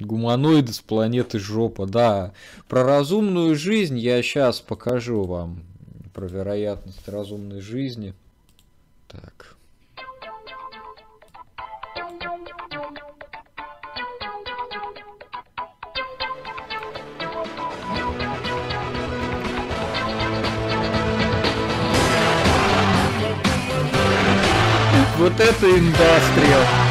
Гуманоиды с планеты жопа, да. Про разумную жизнь я сейчас покажу вам. Про вероятность разумной жизни. Так. Вот это индастриал.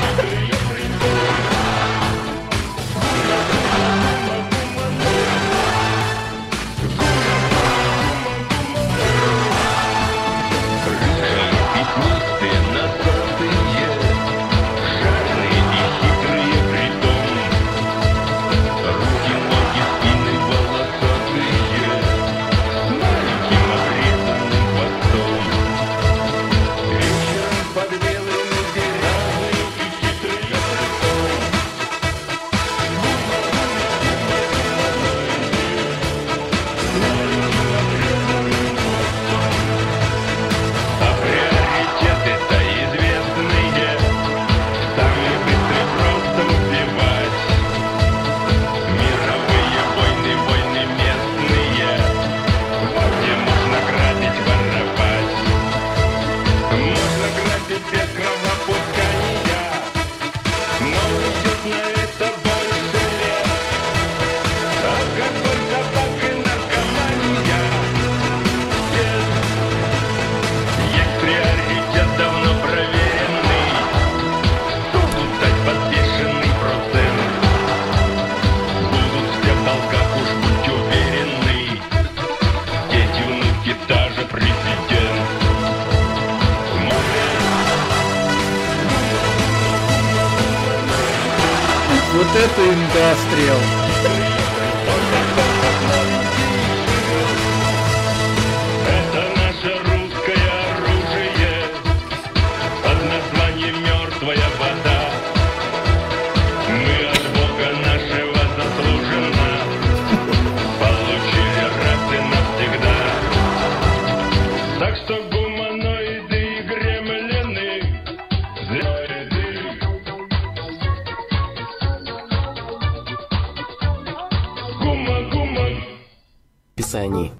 Вот это индастриал. описании.